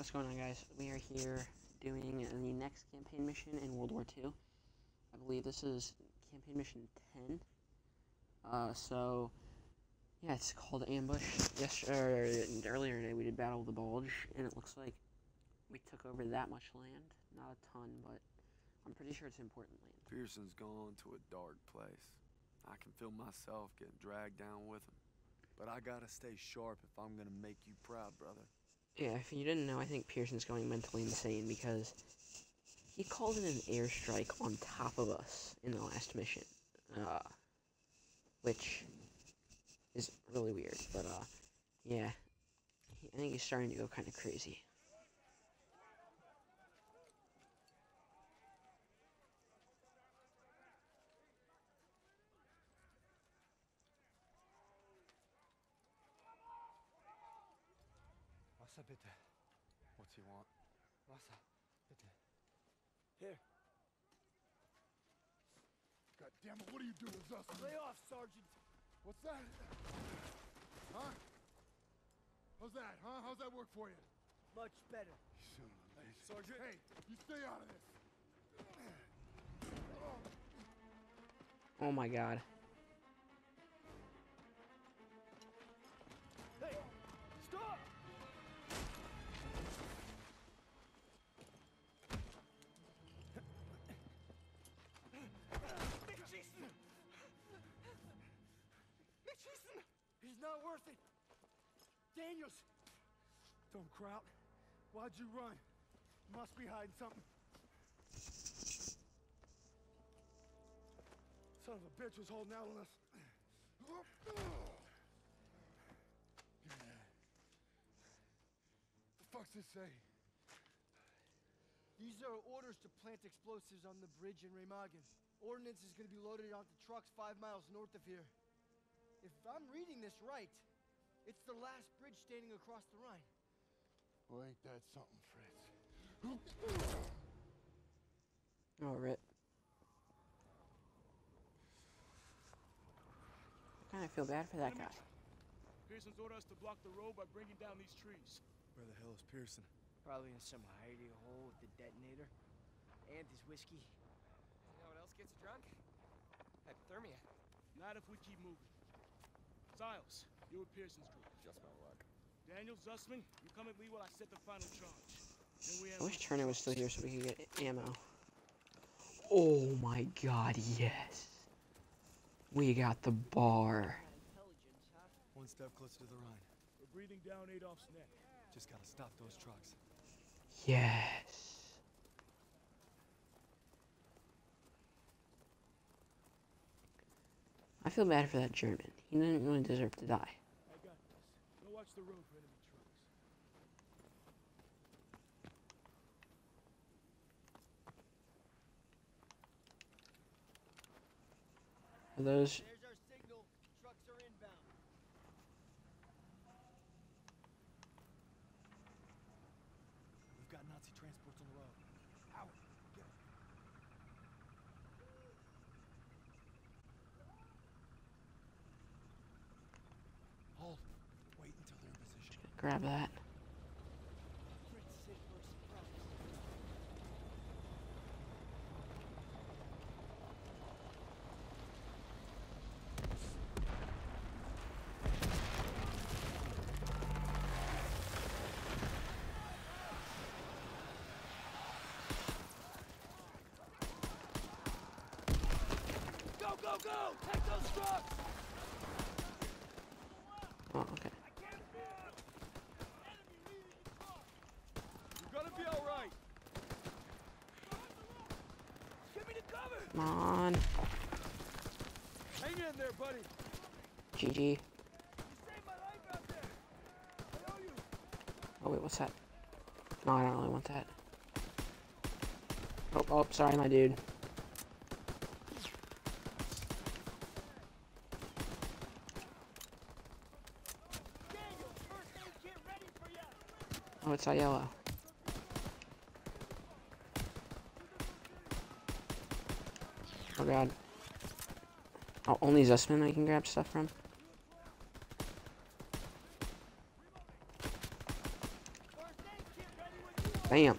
what's going on, guys? We are here doing the next campaign mission in World War II. I believe this is campaign mission 10. Uh, so, yeah, it's called Ambush. Yesterday, er, earlier today we did Battle of the Bulge, and it looks like we took over that much land. Not a ton, but I'm pretty sure it's important land. Pierson's gone to a dark place. I can feel myself getting dragged down with him. But I gotta stay sharp if I'm gonna make you proud, brother. Yeah, if you didn't know, I think Pierson's going mentally insane because he called in an airstrike on top of us in the last mission. Uh, which is really weird, but uh, yeah, I think he's starting to go kind of crazy. Wasser bitte. What's he want? Wasser bitte. Here. God damn it, what are you doing, Zussman? Lay off, Sergeant. What's that? Huh? How's that, huh? How's that work for you? Much better. Son of a bitch. Sergeant. Hey, you stay out of this. Oh my god. Hey, stop! Not worth it. Daniels! Don't crowd. Why'd you run? Must be hiding something. Son of a bitch was holding out on us. The fuck's this say? These are orders to plant explosives on the bridge in Remagen. Ordnance is going to be loaded onto trucks five miles north of here. If I'm reading this right, it's the last bridge standing across the Rhine. Well, ain't that something, Fritz? Oh, rip. I kind of feel bad for that guy. Pierson's ordered us to block the road by bringing down these trees. Where the hell is Pierson? Probably in some hidey hole with the detonator. And his whiskey. You know what else gets you drunk? Hypothermia. Not if we keep moving. Stiles, you're with Pierson's group. Just my luck. Daniel Zussman, you come at me while I set the final charge. Then we I wish Turner was still here so we could get ammo. Oh my god, yes. We got the bar. One step closer to the Rhine. We're breathing down Adolf's neck. Just gotta stop those trucks. Yes. I feel bad for that German. He didn't really deserve to die. I got this. Go watch the road for enemy trucks. Are those There's our signal. Trucks are inbound. We've got Nazi transports on the road. Howard, get him. Hold. Wait until they're in position. Grab that? Go, go, go! Take those trucks! Oh, okay. You're gonna be alright. Give me the cover! Come on. Hang in there, buddy. GG. You saved my life out there. I owe you. Oh, wait, what's that? No, I don't really want that. Oh, oh, sorry, my dude. Daniel, first aid kit ready for you. Oh, it's all yellow. Oh god. Oh, only Zussman I can grab stuff from? Bam.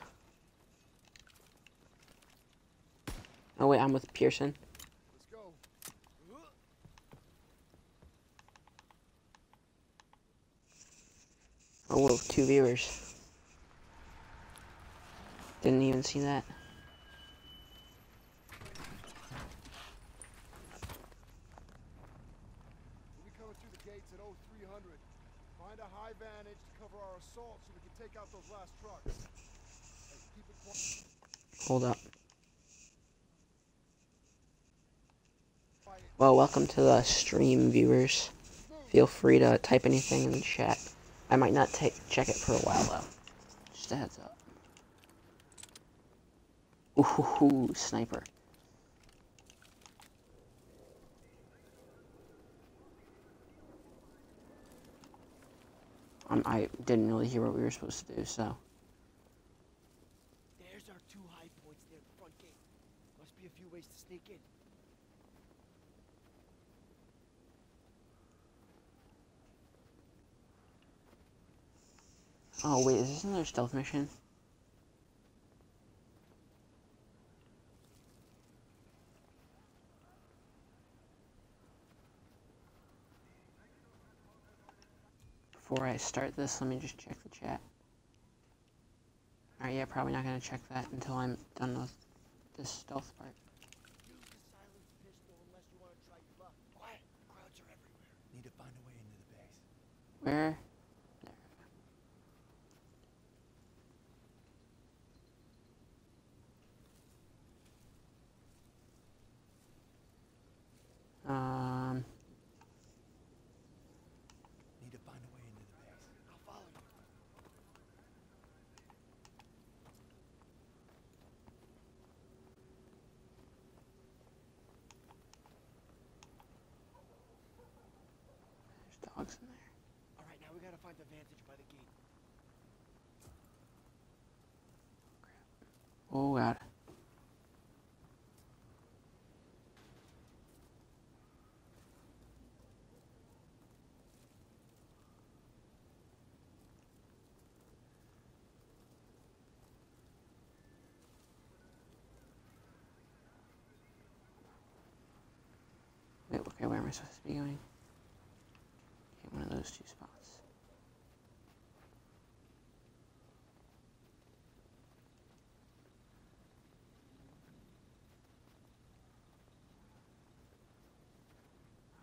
Oh with Pierson. Let's go. Oh whoa, two viewers. Didn't even see that. We'll be coming through the gates at 0300. Find a high vantage to cover our assault so we can take out those last trucks. Hey, keep it quiet. Hold up. Well, welcome to the stream, viewers. Feel free to type anything in the chat. I might not take check it for a while though. Just a heads up. Ooh, sniper. Um, I didn't really hear what we were supposed to do, so. There's our two high points near the front gate. Must be a few ways to sneak in. Oh wait, is this another stealth mission? Before I start this, let me just check the chat. Alright, yeah, probably not gonna check that until I'm done with this stealth part. Use the silenced pistol unless you want to try your luck. Quiet. Crowds are everywhere. Need to find a way into the base. Where? There. Um, Need to find a way into the base. I'll follow you. there's dogs in there. All right, now we gotta find the vantage by the gate. Oh god. Wait, okay, where am I supposed to be going? Okay, one of those two spots.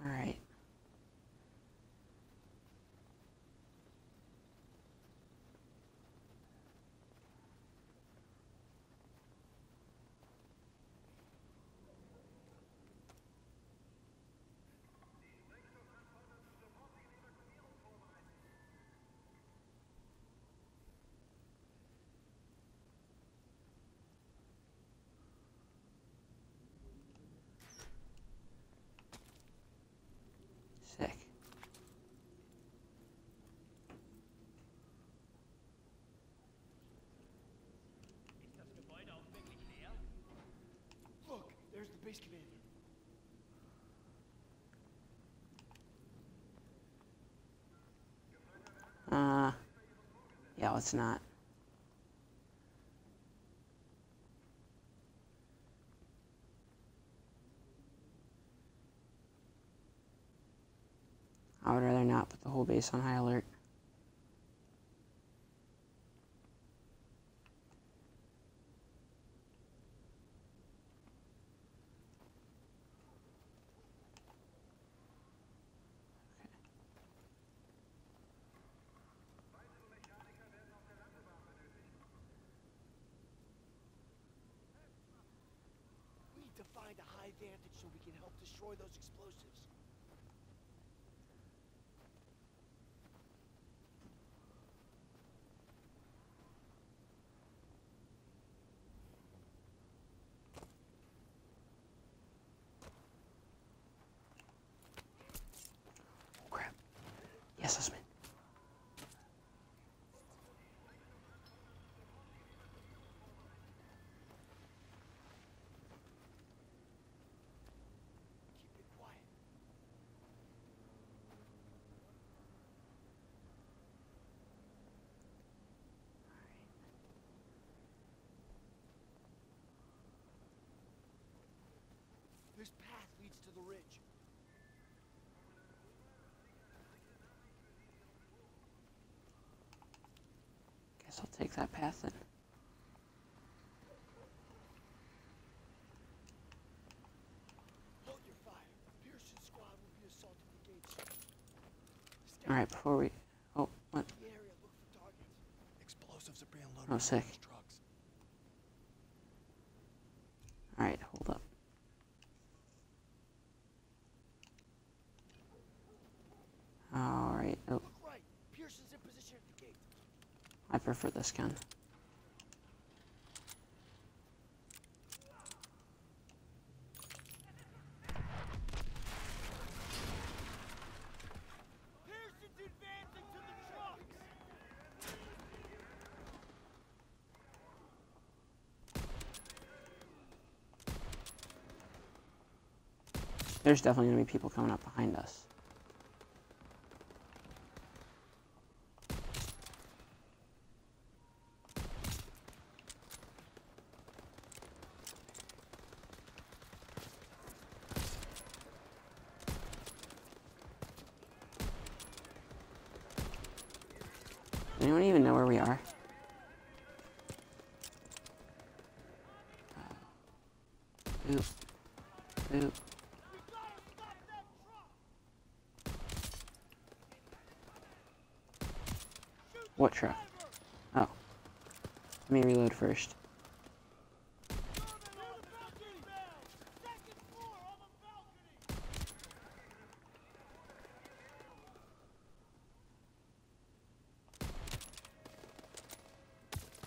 Alright. Sick. Look, commander. Uh, yeah, let's not. I would rather not put the whole base on high alert. Advantage so we can help destroy those explosives. Crap. Yes, Osman. Keep it quiet. This path leads to the ridge. Guess I'll take that path then. Hold your fire. Pierson's squad will be assaulting the gates. Scout Alright, before we. Oh, what? the area, look for targets. Explosives are being loaded Oh, into sick. those trucks. Alright, hold up. Alright, oh, Look right. Pierson's in position at the gate. I prefer this gun. To. There's definitely gonna be people coming up behind us. Anyone even know where we are? Uh, Oop. Oop. What truck? Oh. Let me reload first.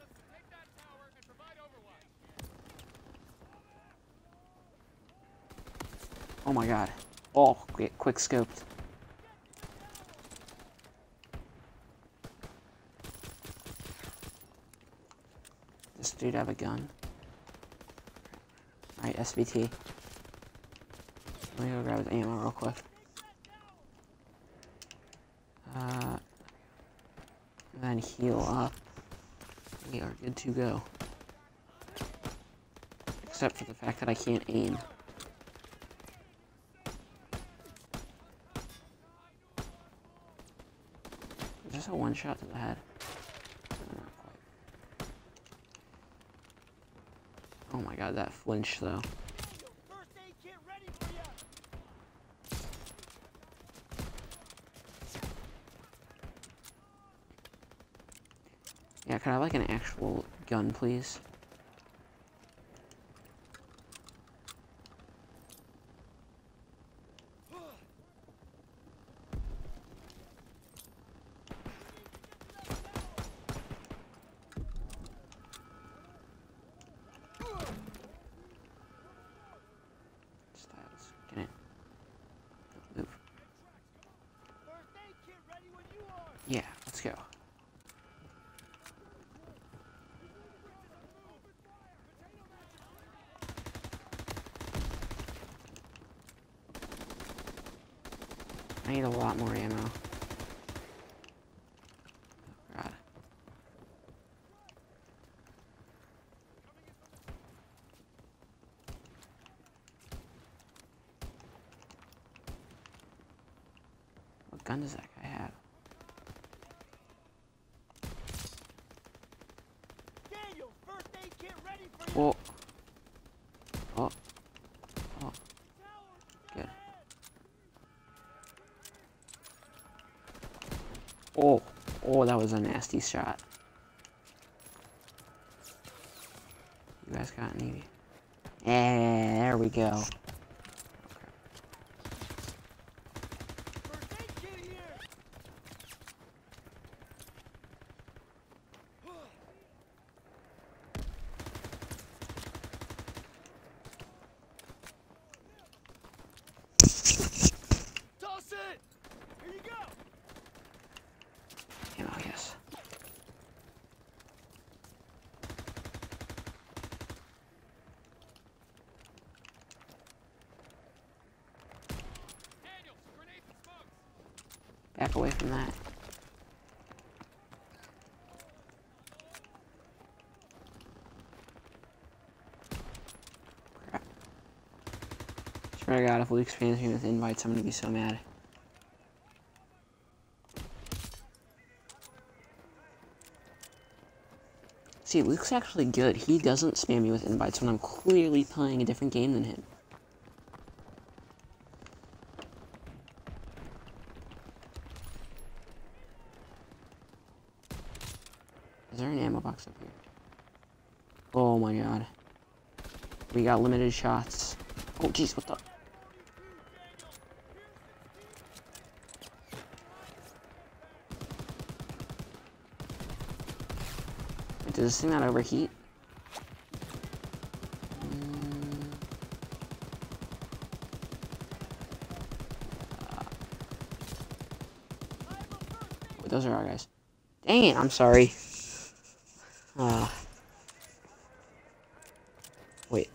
us to take that tower and provide overwatch. Oh my god. Oh, quick, quick scoped. Dude have a gun? Alright, SVT. Let me go grab his ammo real quick. Uh, then heal up. We are good to go. Except for the fact that I can't aim. Just a one shot to the head? No, not quite. Oh Oh my god, that flinch though. Yeah, could I have like an actual gun, please? I need a lot more ammo. Oh, God. What gun does that guy have? Daniel, first aid kit ready for you. Whoa. Oh. Oh. Good. Oh. Oh, that was a nasty shot. You guys got any? Yeah, there we go. First aid kit here. Toss it. Here you go. Ammo, yes. Daniels, grenades and smokes. Back away from that. Crap. Swear to God, if Luke spams me with invites, I'm gonna be so mad. See, Luke's actually good. He doesn't spam me with invites when I'm clearly playing a different game than him. Is there an ammo box up here? Oh my god. We got limited shots. Oh jeez, what the? Does this thing not overheat? Mm. Wait, those are our guys. Dang it, I'm sorry. Uh, wait.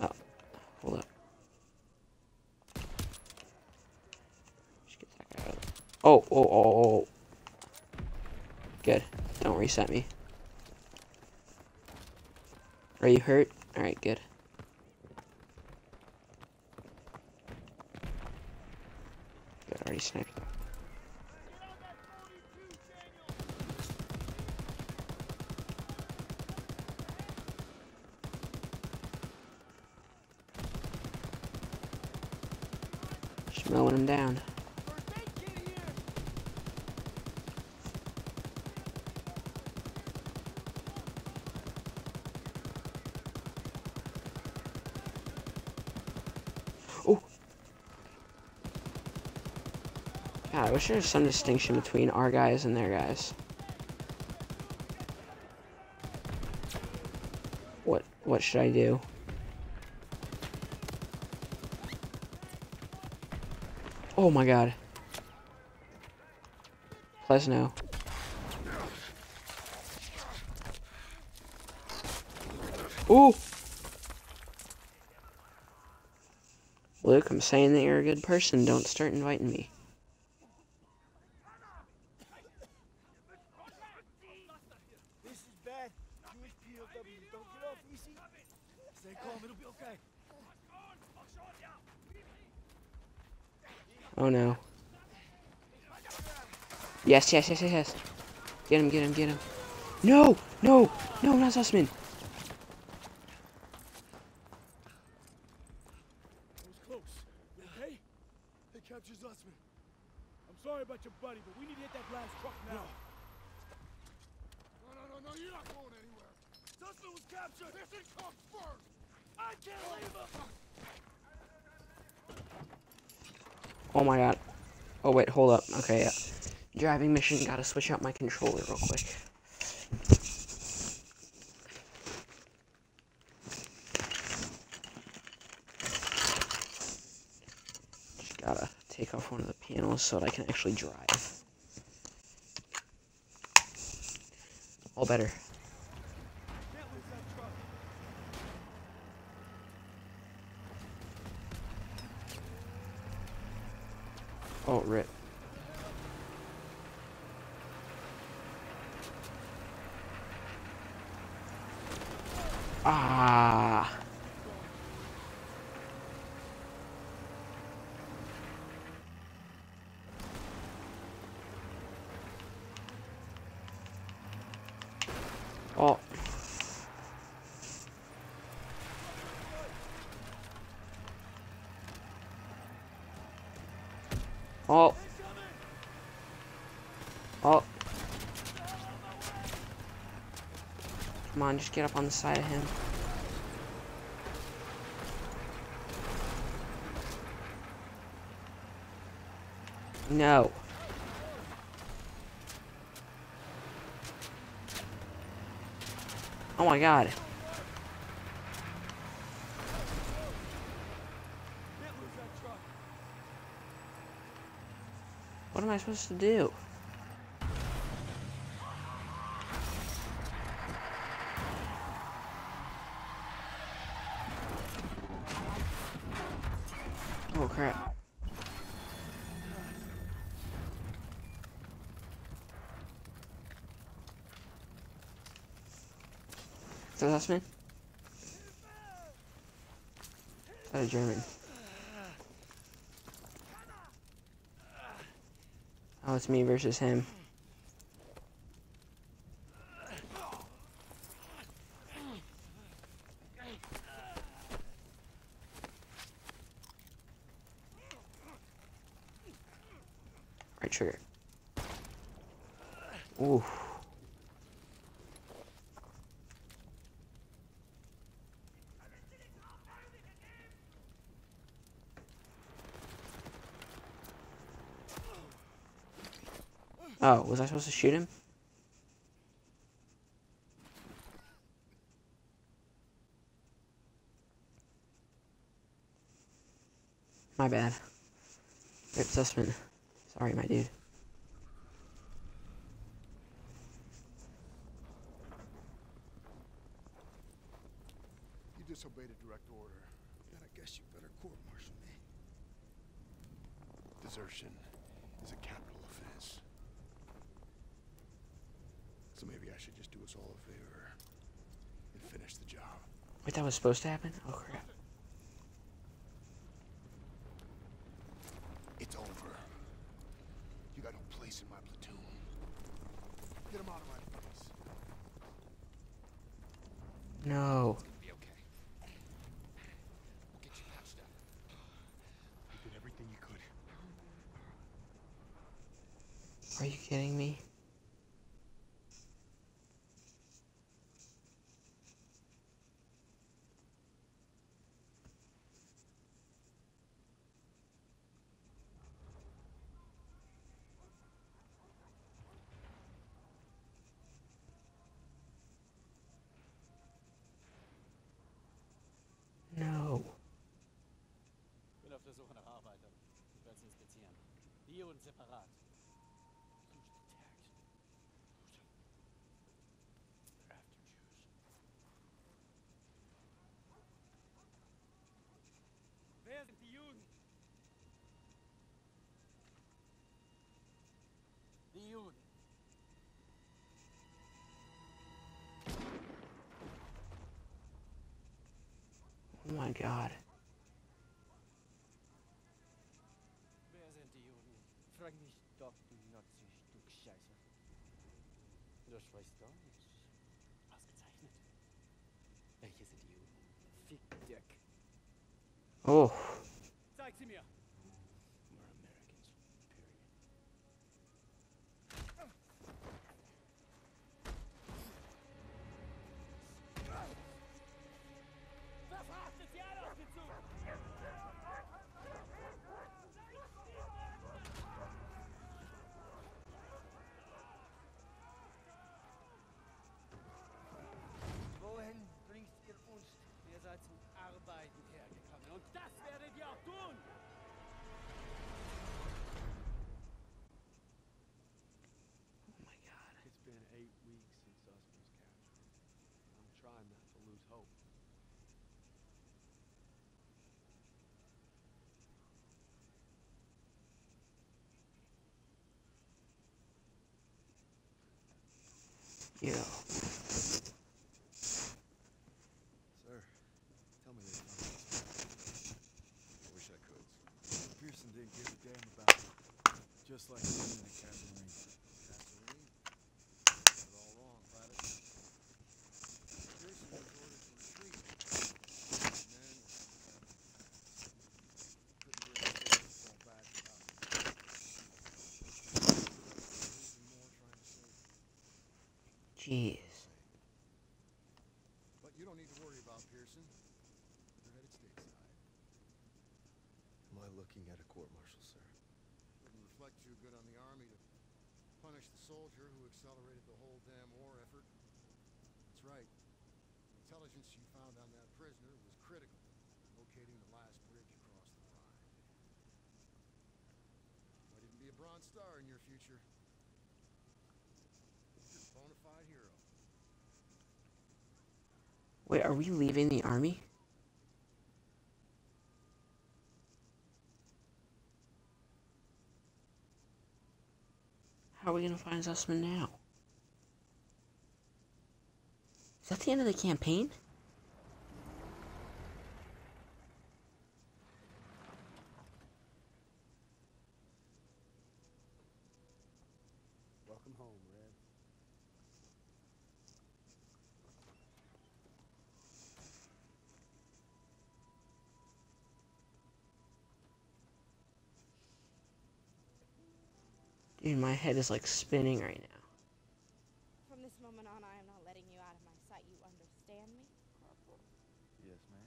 Oh, hold up. Out. Oh, oh, oh, oh. Good. Don't reset me. Are you hurt? Alright, good. Good, already sniped. Mowing him down. Wish there was some distinction between our guys and their guys. What what should I do? Oh my god. Plesno. Ooh! Luke, I'm saying that you're a good person. Don't start inviting me. This is bad. Jewish POWs don't get off easy. Stay calm, it'll be okay. Oh no. Yes, yes, yes, yes, yes. Get him, get him, get him. No! No! No, not Zussman! That was close. You okay? They captured Zussman. I'm sorry about your buddy, but we need to hit that last truck now. No, no, no, no, you're not going anywhere. Zussman was I can't leave him. Oh my god. Oh wait, hold up. Okay, yeah. Driving mission, gotta switch out my controller real quick. Just gotta take off one of the panels so that I can actually drive. All better. Can't lose that truck. Rip. Ah. Oh. Oh. Oh. Come on, just get up on the side of him. No. Oh my god. What am I supposed to do? Oh crap. Is that Zussman? Is that a German? Oh, it's me versus him. Right trigger. Ooh. Oh, was I supposed to shoot him? My bad. Rip Zussman. Sorry, my dude. You disobeyed a direct order. Then I guess you better court-martial me. Desertion is a capital So maybe I should just do us all a favor and finish the job. Wait, that was supposed to happen? Oh, crap. Bosnien. Bio und separat. Du sprichst Deutsch. Ausgezeichnet. Welche sind die Juden? Fick Dirk. Oh. Zeig sie mir! Yeah. Sir, tell me this I wish I could. Pierson didn't give a damn about it. Just like him and the. Gasoline? Got it all wrong, Private. Pierson was ordered to retreat. And then... Couldn't get the soldiers fall back without... Losing more trying to save Jeez. But you don't need to worry about Pierson. They're headed stateside. Am I looking at a court-martial, sir? Wouldn't reflect too good on the Army to punish the soldier who accelerated the whole damn war effort. That's right. The intelligence you found on that prisoner was critical in locating the last bridge across the Rhine. Might even be a Bronze Star in your future. You're a bona fide hero. Wait, are we leaving the army? How are we gonna find Zussman now? Is that the end of the campaign? Welcome home, Red. Dude, my head is like spinning right now. From this moment on, I am not letting you out of my sight. You understand me? Yes, ma'am.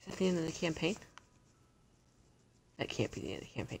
Is that the end of the campaign? That can't be the end of the campaign.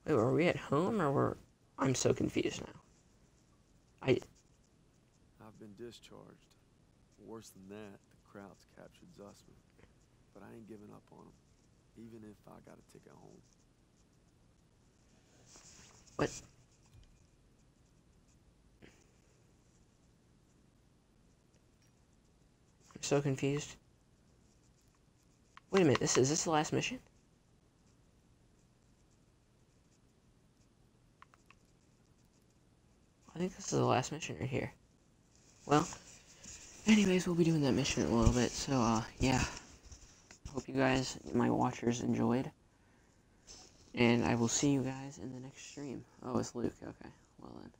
Were we at home or were I'm so confused now. I I've been discharged. Worse than that, the Krauts captured Zussman. But I ain't giving up on him, even if I got a ticket home. what I'm so confused. Wait a minute, this is this the last mission? Think this is the last mission right here. Well, anyways, we'll be doing that mission in a little bit, so uh yeah. Hope you guys, my watchers, enjoyed. And I will see you guys in the next stream. Oh, it's Luke. Okay. Well then.